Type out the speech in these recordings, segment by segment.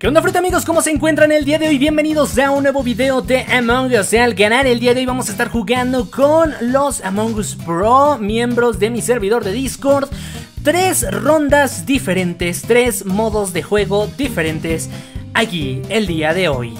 ¿Qué onda fruta amigos? ¿Cómo se encuentran el día de hoy? Bienvenidos a un nuevo video de Among Us al canal El día de hoy vamos a estar jugando con los Among Us Pro Miembros de mi servidor de Discord Tres rondas diferentes, tres modos de juego diferentes Aquí el día de hoy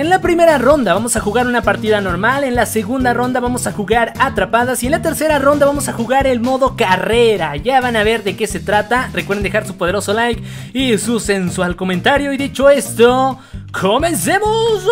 En la primera ronda vamos a jugar una partida normal, en la segunda ronda vamos a jugar atrapadas y en la tercera ronda vamos a jugar el modo carrera. Ya van a ver de qué se trata. Recuerden dejar su poderoso like y su sensual comentario. Y dicho esto, comencemos.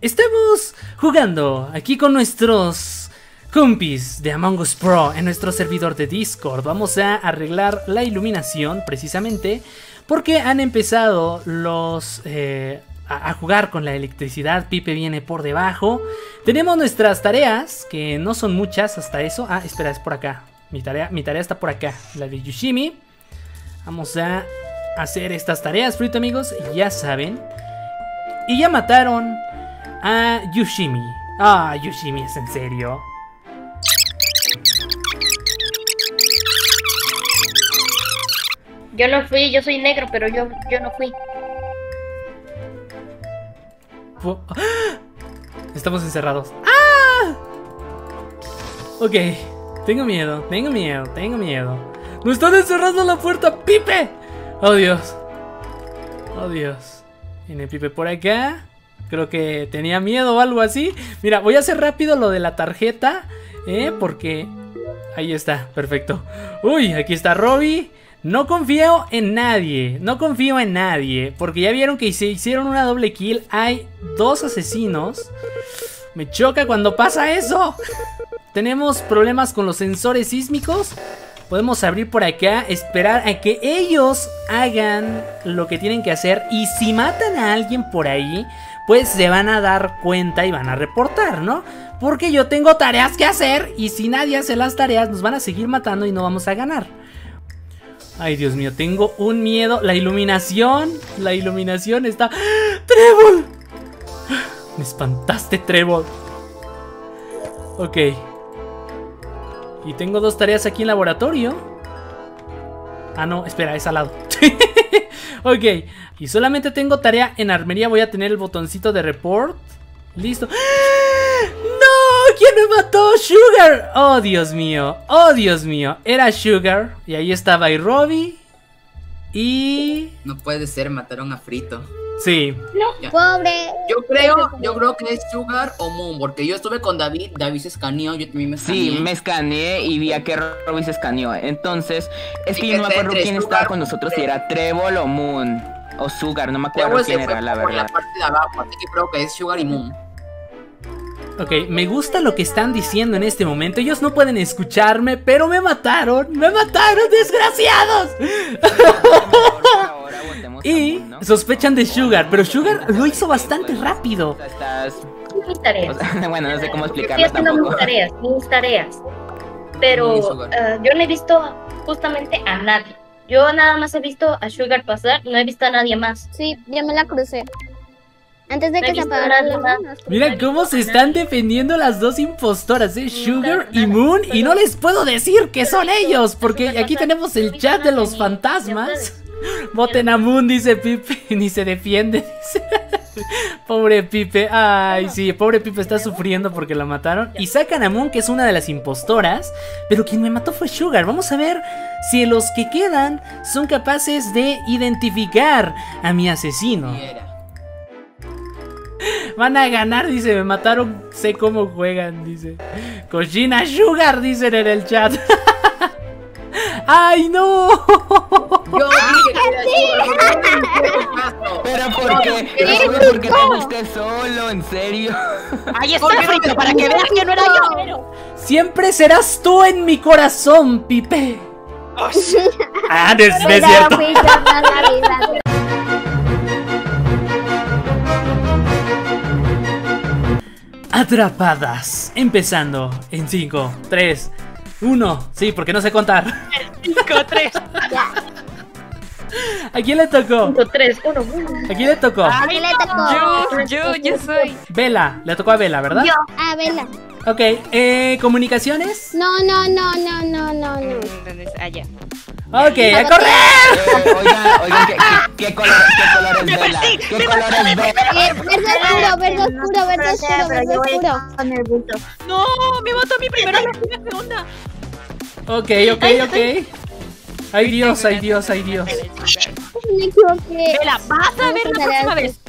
Estamos jugando aquí con nuestros Compis de Among Us Pro en nuestro servidor de Discord. Vamos a arreglar la iluminación precisamente porque han empezado los eh, a, jugar con la electricidad. Pipe viene por debajo. Tenemos nuestras tareas que no son muchas hasta eso. Ah, espera, es por acá. Mi tarea, mi tarea está por acá, la de Yushimi. Vamos a hacer estas tareas, fruto amigos. Ya saben. Y ya mataron a Yushimi. Ah, Yushimi es en serio. Yo no fui, yo soy negro, pero yo, yo no fui. Estamos encerrados. ¡Ah! Ok, tengo miedo, tengo miedo, tengo miedo. ¡No están encerrando la puerta, Pipe! ¡Oh, Dios! ¡Oh, Dios! Viene Pipe por acá. Creo que tenía miedo o algo así. Mira, voy a hacer rápido lo de la tarjeta. ¿Eh? Porque... Ahí está, perfecto. Uy, aquí está Robbie. No confío en nadie, no confío en nadie, porque ya vieron que se hicieron una doble kill, hay dos asesinos. Me choca cuando pasa eso. Tenemos problemas con los sensores sísmicos. Podemos abrir por acá, esperar a que ellos hagan lo que tienen que hacer y si matan a alguien por ahí, pues se van a dar cuenta y van a reportar, ¿no? Porque yo tengo tareas que hacer y si nadie hace las tareas nos van a seguir matando y no vamos a ganar. Ay, Dios mío, tengo un miedo. La iluminación, la iluminación está... ¡Trébol! Me espantaste, Trébol. Ok. Y tengo dos tareas aquí en laboratorio. Ah, no, espera, es al lado. ok. Y solamente tengo tarea en armería. Voy a tener el botoncito de report. Listo. ¿Quién me mató? Sugar. Oh, Dios mío. Oh, Dios mío. Era Sugar. Y ahí estaba y Robbie. Y... No puede ser, mataron a Frito. Sí. No, pobre. Yo creo, yo creo que es Sugar o Moon, porque yo estuve con David, David se escaneó, yo también me escaneé. Sí, me escaneé y vi a que Robbie se escaneó. Entonces, es que yo no me acuerdo quién estaba con nosotros, si era Trevor o Moon. O Sugar, no me acuerdo quién era, la verdad. Por la parte de abajo, así que creo que es Sugar y Moon. Ok, me gusta lo que están diciendo en este momento. Ellos no pueden escucharme, pero me mataron. ¡Me mataron, desgraciados! y sospechan de Sugar, pero Sugar lo hizo bastante rápido. Mis tareas. bueno, no sé cómo explicarlo Estoy haciendo mis tareas, mis tareas. Pero eh, yo no he visto justamente a nadie. Yo nada más he visto a Sugar pasar, no he visto a nadie más. Sí, ya me la crucé. Antes de que se apagara la Mira cómo se están defendiendo las dos impostoras, ¿eh? Sugar y Moon. Y no les puedo decir que son ellos, porque aquí tenemos el chat de los fantasmas. Voten a Moon, dice Pipe. Ni se defiende, dice. Pobre Pipe. Ay, sí, pobre Pipe está sufriendo porque la mataron. Y sacan a Moon, que es una de las impostoras. Pero quien me mató fue Sugar. Vamos a ver si los que quedan son capaces de identificar a mi asesino. Van a ganar, dice. Me mataron. Sé cómo juegan, dice. Cochina Sugar, dicen en el chat. ¡Ay, no! Yo Pero ¿por qué? Pero ¿por qué te busqué solo? ¿En serio? Ahí está, Frito, para que veas que no era yo. Siempre serás tú en mi corazón, Pipe. ah, no es, cierto. Atrapadas. Empezando en 5, 3, 1. Sí, porque no sé contar. 5, 3. ¿A quién le tocó? 5, 3, 1, 1. ¿A quién le tocó? ¿A quién le tocó? Yo, yo, yo soy. Vela, le tocó a Vela, ¿verdad? Yo. Ah, vela. Ok, eh, ¿comunicaciones? No, no, no, no, no, no, no. ¿Dónde es? Allá. Ok, a correr. Eh, oigan, oigan, ¿qué, qué, qué color, qué color es Vela? ¿Qué color es Vela? Eh, verde oscuro, verde oscuro, verde oscuro, verde. No, me mató a mí primero. ¿Qué onda? Ok, ok, ok. Ay Dios, ay Dios, ay Dios. Me equivoqué. Vela, vas a ver la próxima vez.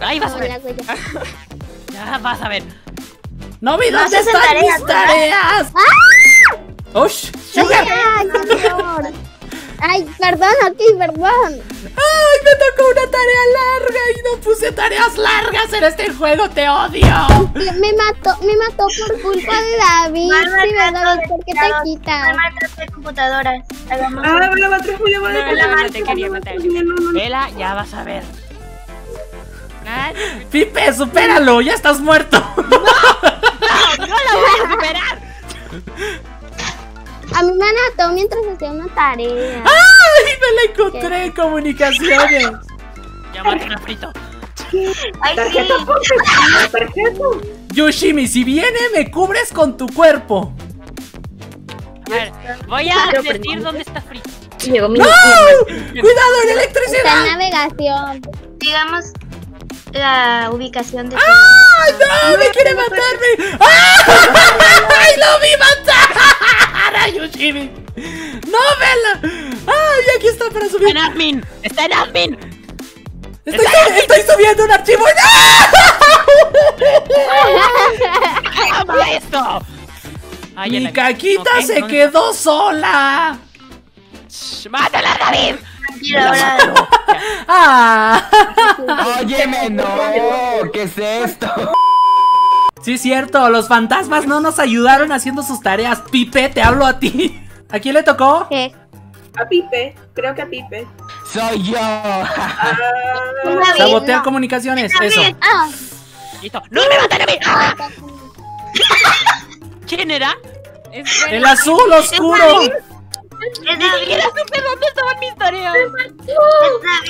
Ahí vas a ver. la. Ya vas a ver. No vi dónde están tareas, mis tareas. ¡Ush! ¡Sugar! Ay, perdón, ok, perdón. ¡Ay, me tocó una tarea larga y no puse tareas largas en este juego! ¡Te odio! Me mató, me mató por culpa de David. Sí, ¿verdad, David? ¿Por qué te quitas? maltrato de computadoras. Ah, me la maté, voy a No, matar. no, no te quería matar. No, no, no. Vela, ya vas a ver. Ah, ¡Pipe, supéralo! ¡Ya estás muerto! No la voy a superar. A mí me mató mientras hacía una tarea. ¡Ay, me la encontré en comunicaciones! Ya maté a frito. Ay, Tarjeta, sí. Tarjeta. Yoshimi, si viene, me cubres con tu cuerpo. A ver, voy a decir dónde está frito. Llegó mi. ¡No! ¡Cuidado en Está electricidad! en navegación. Digamos la ubicación de. ¡Ay, no! ¡Me quiere matarme! ¡Ay, lo vi matar! ¡A Yoshimi! ¡No, vela! ¡Ay, aquí está para Está subir! en admin. Está en admin. ¡Estoy, estoy subiendo un archivo! ¡Toma esto! Ay, ¡Mi caquita se ¿dónde quedó sola! está? ¡Mátala, David! Tranquila, ahora. ¡Ah! Óyeme, no, ¿qué es esto? Sí, es cierto, los fantasmas no nos ayudaron haciendo sus tareas. Pipe, te hablo a ti. ¿A quién le tocó? ¿Qué? A Pipe, creo que a Pipe. Soy yo. Ah, David, Sabotear no. comunicaciones, eso. Ah, Listo. ¡No me maten a mí! ¡Ah! ¿Quién era? El azul oscuro. Ni siquiera supe dónde estaban mis tareas.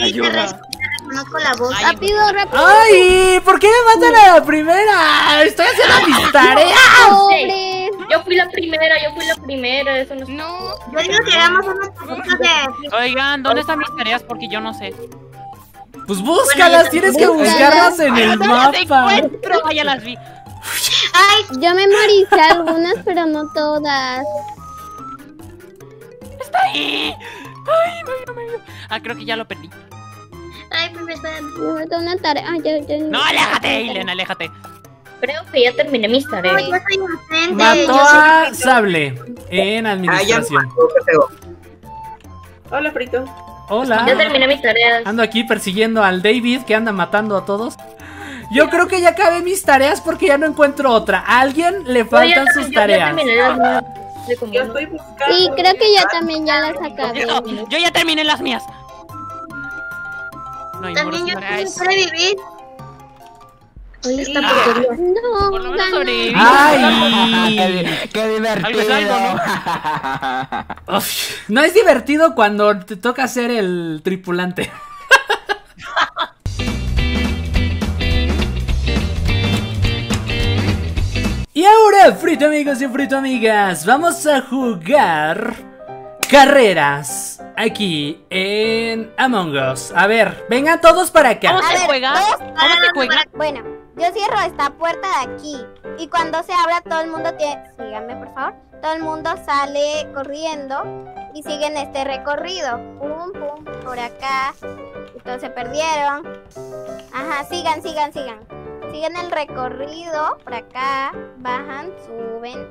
Ayuda. reconozco la voz. Ay, rápido, rápido. ¡Ay! ¿Por qué me matan a la primera? Estoy haciendo mis tareas. Yo fui la primera, yo fui la primera. Eso no. No. Yo digo que hagamos de. Oigan, ¿dónde están mis tareas? Porque yo no sé. Pues búscalas, tienes que buscarlas en el ¿Dónde las mapa. encuentro? Ah, ya las vi. Ay, Yo memoricé algunas, pero no todas. ¡Está ahí! ¡Ay, me vio, me vio! Ah, creo que ya lo perdí. ay, pues espérame. Me falta una tarea. Ah, ya, ya. No, aléjate, Ilen, aléjate. Creo que ya terminé mis tareas. yo soy inocente. Mató yo soy- a Sable en ah, ya administración. Hola, Frito. Ya Hola. terminé mis tareas. Ando aquí persiguiendo al David que anda matando a todos. Yo creo que ya acabé mis tareas porque ya no encuentro otra. A alguien le Yo ya faltan también- sus yo ya tareas. Yo no. estoy buscando. Sí, creo que yo también ya las acabé. Yo ya terminé las mías. No hay También yo también sobrevivir. Oye, esta Ah. porquería. No, Por lo menos sobreviví. ¡Ay! qué, qué divertido. Uf, no es divertido cuando te toca ser el tripulante. Y ahora, frito amigos y frito amigas, vamos a jugar carreras aquí en Among Us. A ver, vengan todos para acá. ¿Cómo se ver, juega? todos ¿Cómo se juega? Bueno, yo cierro esta puerta de aquí y cuando se abra todo el mundo tiene... Síganme, por favor. Todo el mundo sale corriendo y siguen este recorrido. Pum, pum, por acá. Se perdieron. Ajá, sigan, sigan, sigan. Siguen el recorrido por acá. Bajan, suben.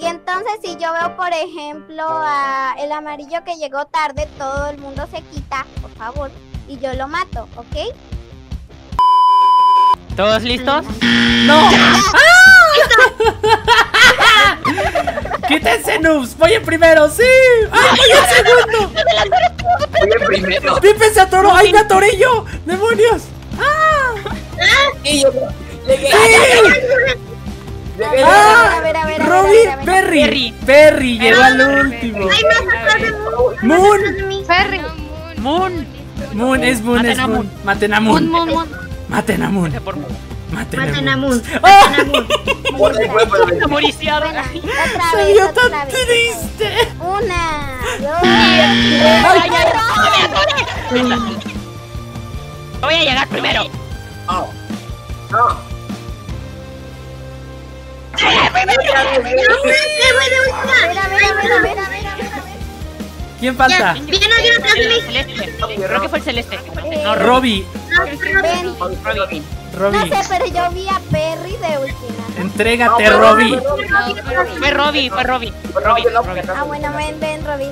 Y entonces si yo veo, por ejemplo, a el amarillo que llegó tarde, todo el mundo se quita, por favor, y yo lo mato, ¿ok? ¿Todos listos? ¡No! ¡Quítense, noobs! ¡Voy en primero! ¡Sí! ¡Ay, voy en segundo! Voy el primero. ¡Pipe se atoró! ¡Ay, me atoré yo! ¡Demonios! Y yo llegué. ¡Sí! ¡Ah! A ver, a ver, a ver, a Robin. Perry. Perry. Perry llegó al último. Moon. Ferry. Moon. Moon, es Moon, es Maten a Moon. Moon. Maten a Moon, Moon. Moon, Moon. Maten a Moon. Maten Maten a Moon. Moon. ¡Ah! Maten a Moon. Vio otra tan triste. Una, dos. Voy a llegar primero. No. No. ¿Quién falta? Creo que fue el celeste. No, Robbie. Robbie. No sé, pero yo vi a Perry de última. Entrégate, Robbie. Fue Robbie, fue Robbie. Ah, bueno, ven, ven, Robin.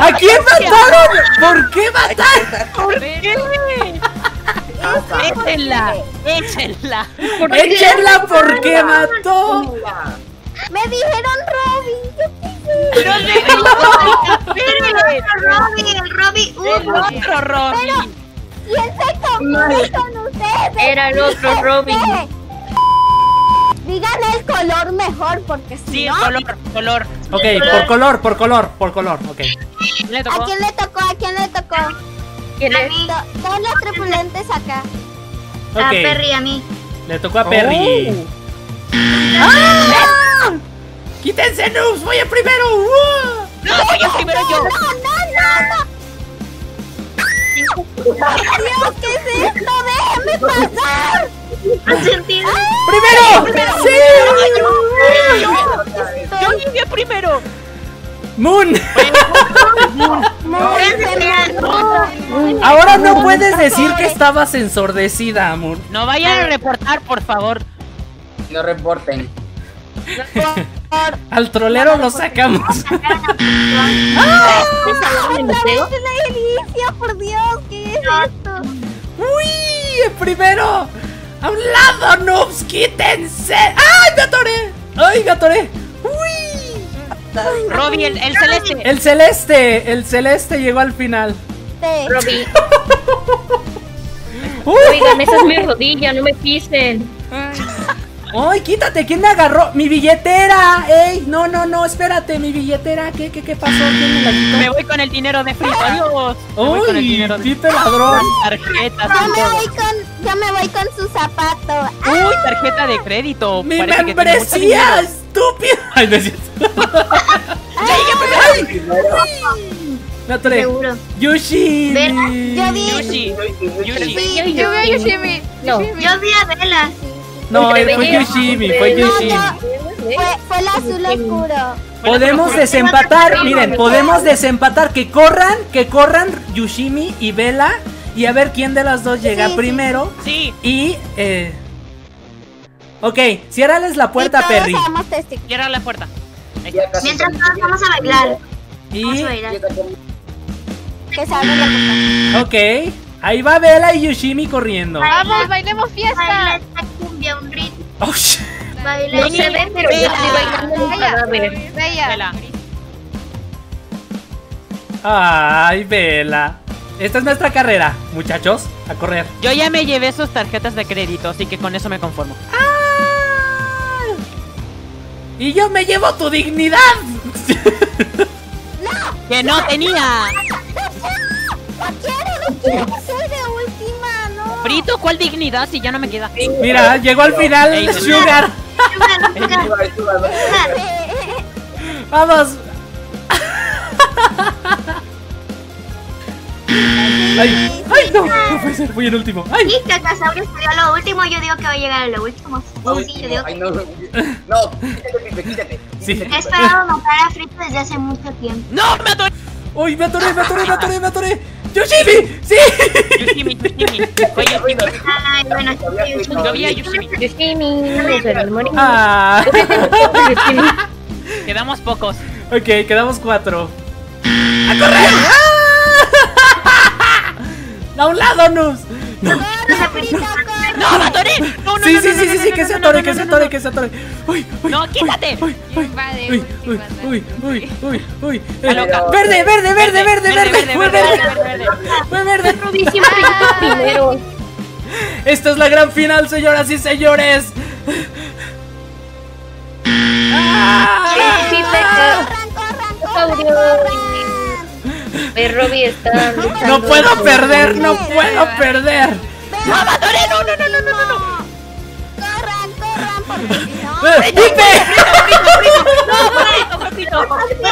¿A quién mataron? ¿Por qué mataron? ¿Por qué? Échenla, échenla. Échenla porque mató. Me dijeron Robin. Yo. Pero le Robin, el Robin. el Uh, otro Robbie. ¿Quién se confunde con ustedes? Era el otro Robin. Digan el color mejor, porque si Sí, no... color, color. Ok, por color, por color, por color. Ok. Le ¿A tocó. quién le tocó? ¿A quién le tocó? ¿Quién es? To- Todos los tripulantes acá. A Ok. Perry, a mí. Le tocó a Perry. ¡Ah! ¡Quítense, noobs! ¡Voy el primero! ¡Uh! No, voy a primero yo. No, no, no, no. Dios, ¿qué es esto? ¡Déjenme pasar! ¿Has sentido? ¡Primero! ¡Sí! Yo llegué primero. ¡Moon! Ahora no puedes decir que estabas ensordecida, Moon. No vayan a reportar, por favor. No reporten. Al trolero lo sacamos. Otra vez inicio, por Dios, ¿qué es esto? ¡Uy! ¡El primero! ¡A un lado, noobs! ¡Quítense! ¡Ay, me atoré! ¡Ay, me atoré! ¡Uy! Robbie, el, el celeste. El celeste, el celeste llegó al final. Robin. ¡Uh! Oigan, esa es mi rodilla, no me pisen. ¡Ay, quítate! ¿Quién me agarró? ¡Mi billetera! ¡Ey! No, no, no, espérate, mi billetera. ¿Qué, qué, qué pasó? ¿Quién me la Me quitó? voy con el dinero de Frito. Adiós. Me voy con el ¡Uy! dinero de ¡Pipe ladrón! tarjetas. Yo me voy con, yo me voy con su zapato. Uy, tarjeta de crédito. ¡Mi Parece membresía! dinero. ¡Estúpido! ¡Ay, no es cierto! ¡Ay! Me atoré. Seguro. ¡Yoshi! Ven, Yo vi, Yushi. Yushi. Yo vi a Yoshimi. No, yo vi a Vela. No, fue Entre Yoshimi, fue no, Yoshimi. no, fue, fue el azul oscuro. Podemos desempatar, miren, podemos desempatar que corran, que corran Yushimi y Vela y a ver quién de las dos llega Sí, primero Sí, y eh Ok, ciérrales la puerta, y todos Perry. cierra la puerta. Mientras todos vamos a bailar. Y Vamos a bailar. Que se abre la puerta. ok, ahí va Vela y Yushimi corriendo. Vamos, bailemos fiesta. Baila Oh. No se ve, pero yo estoy bailando en un cadáver. Vela. Ay, Vela. Esta es nuestra carrera, muchachos, a correr. Yo ya me llevé sus tarjetas de crédito, así que con eso me conformo. ¡Ah! Y yo me llevo tu dignidad. ¡Que no tenía! No quiero, no quiero Frito, ¿cuál dignidad si ya no me queda? Mira, llegó al final Ey, Sugar. Vamos. Ay, ay, no, no puede ser, voy en último. Ay, Y Cacasaurio salió a lo último, yo digo que va a llegar a lo último. Sí, yo digo Ay, no. No, quítate, quítate. Sí. que he esperado notar a Frito desde hace mucho tiempo. ¡No! ¡Me atoré! uy, me atoré, me atoré, me atoré, me atoré. ¡Yoshimi! ¡Sí! Yushimi, Yushimi. Fue Yushimi. Ay, bueno, Yo vi a Yushimi. Yoshimi, morir. Ah. Quedamos pocos. Ok, quedamos cuatro. ¡A correr! ¡Ah! ¡A un lado, Nus! No. ¡No, me atoré! ¡No, no, Sí, no, sí, no, sí, no, sí, no, sí, no, que no, se no, atore, no, que no, se no, atore, no. que se atore. Uy, uy, No, uy, quítate. Uy, uy, uy, uy, uy, uy. Verde, verde, verde, verde, verde, fue verde, verde, verde, verde. fue verde. Rudísimo, primero. Esta es la gran final, señoras y señores. ¡Ah! Pipe, Corran, corran, Saurio. corran. Robbie está. No puedo perder, no puedo perder. ¡No, abandoné! ¡No, no, no, no, no, no! ¡Corran, corran! Porque si no... ¡Eh, ¡Pipe!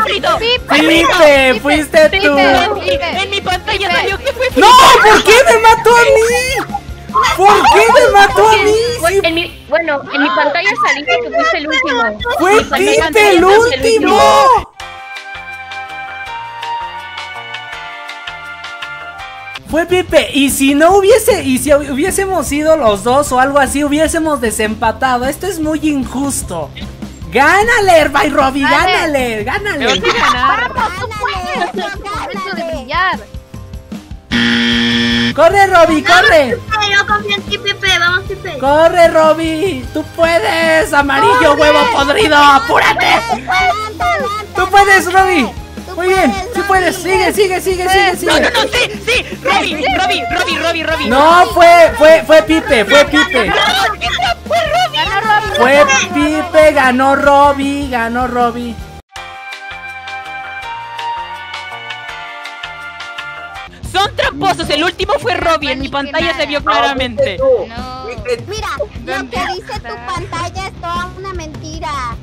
¡Frito! ¡Pipe! ¡Fuiste tú! En mi pantalla salió que fue ¡No! ¿Por qué me mató a mí? ¿Por qué me mató a mí? Sí, En mi, bueno, en mi pantalla saliste que fuiste el último. ¡Fue Pipe el último! Fue Pipe, y si no hubiese, y si hubiésemos ido los dos o algo así, hubiésemos desempatado. Esto es muy injusto. ¡Gánale, Herbay Robbie! ¡Gánale! ¡Gánale! ¡Gánale! brillar. ¡Corre, Robbie! ¡Corre! Yo confío en ti, Pepe. Vamos, Pepe. ¡Corre, Robbie! ¡Tú puedes! ¡Amarillo, huevo podrido! ¡Apúrate! ¡Adelante, adelante! ¡Tú puedes, Robbie! Muy bien, puedes, sí puedes, sigue, sigue, sigue, sigue, sigue. No, no, no, sí, sí. Robbie, Robbie, Robbie, Robbie, Robbie. No, fue, fue, fue Pipe, fue Pipe. Fue Pipe, ganó Robbie, ganó Robbie. Son tramposos. El último fue Robbie. En mi pantalla se vio claramente. No. Mira, lo que dice tu pantalla es toda una mentira.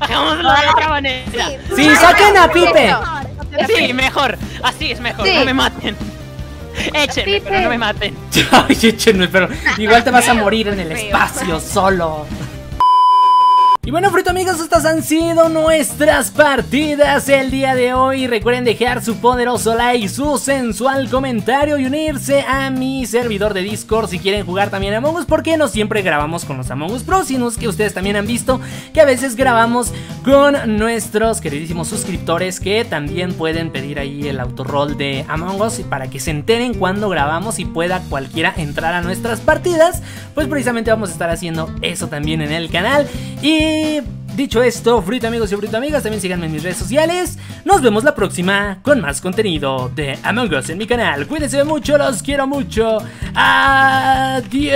Hagámoslo de otra manera. Sí, saquen a Pipe. Sí, mejor. Así es mejor. Sí. No me maten. Échenme, pero no me maten. Ay, échenme, pero igual te vas a morir en el espacio solo. Y bueno, fruto amigos, estas han sido nuestras partidas el día de hoy. Recuerden dejar su poderoso like, su sensual comentario y unirse a mi servidor de Discord si quieren jugar también Among Us, porque no siempre grabamos con los Among Us Pro, sino que ustedes también han visto que a veces grabamos con nuestros queridísimos suscriptores que también pueden pedir ahí el autorroll de Among Us para que se enteren cuando grabamos y pueda cualquiera entrar a nuestras partidas. Pues precisamente vamos a estar haciendo eso también en el canal. Y dicho esto, frito amigos y frito amigas, también síganme en mis redes sociales. Nos vemos la próxima con más contenido de Among Us en mi canal. Cuídense mucho, los quiero mucho. Adiós.